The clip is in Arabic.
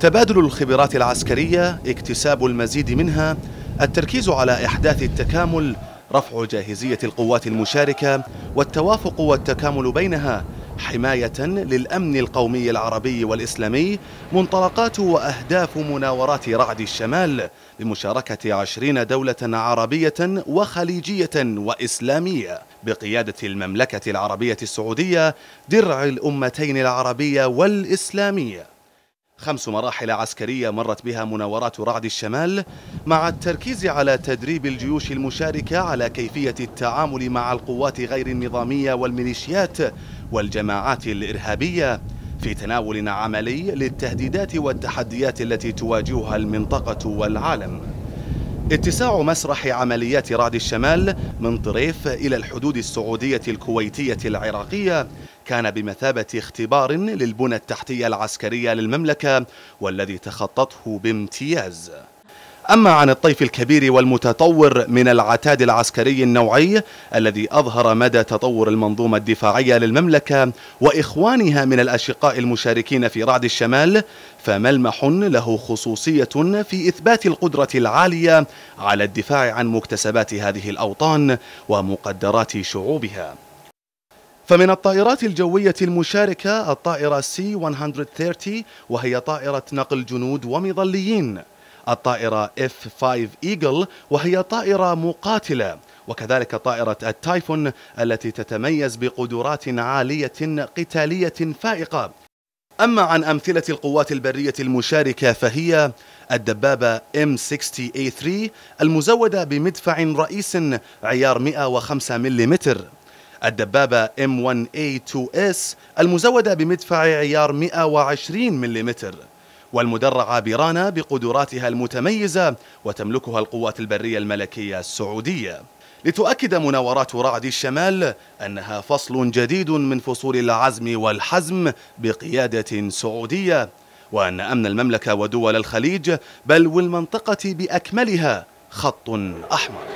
تبادل الخبرات العسكرية اكتساب المزيد منها التركيز على إحداث التكامل رفع جاهزية القوات المشاركة والتوافق والتكامل بينها حماية للأمن القومي العربي والإسلامي منطلقات وأهداف مناورات رعد الشمال بمشاركة عشرين دولة عربية وخليجية وإسلامية. بقيادة المملكة العربية السعودية درع الأمتين العربية والإسلامية. خمس مراحل عسكرية مرت بها مناورات رعد الشمال مع التركيز على تدريب الجيوش المشاركة على كيفية التعامل مع القوات غير النظامية والميليشيات والجماعات الإرهابية. في تناول عملي للتهديدات والتحديات التي تواجهها المنطقة والعالم. اتساع مسرح عمليات رعد الشمال من طريف إلى الحدود السعودية الكويتية العراقية كان بمثابة اختبار للبنى التحتية العسكرية للمملكة والذي تخطته بامتياز. أما عن الطيف الكبير والمتطور من العتاد العسكري النوعي الذي أظهر مدى تطور المنظومة الدفاعية للمملكة وإخوانها من الأشقاء المشاركين في رعد الشمال فملمح له خصوصية في إثبات القدرة العالية على الدفاع عن مكتسبات هذه الأوطان ومقدرات شعوبها. فمن الطائرات الجوية المشاركة الطائرة سي 130 وهي طائرة نقل جنود ومظليين. الطائرة F5 إيجل وهي طائرة مقاتلة. وكذلك طائرة التايفون التي تتميز بقدرات عالية قتالية فائقة. أما عن أمثلة القوات البرية المشاركة فهي الدبابة M60A3 المزودة بمدفع رئيس عيار 105 ملم الدبابة M1A2S المزودة بمدفع عيار 120 ملم والمدرعة برانا بقدراتها المتميزة وتملكها القوات البرية الملكية السعودية. لتؤكد مناورات رعد الشمال أنها فصل جديد من فصول العزم والحزم بقيادة سعودية وأن أمن المملكة ودول الخليج بل والمنطقة بأكملها خط أحمر.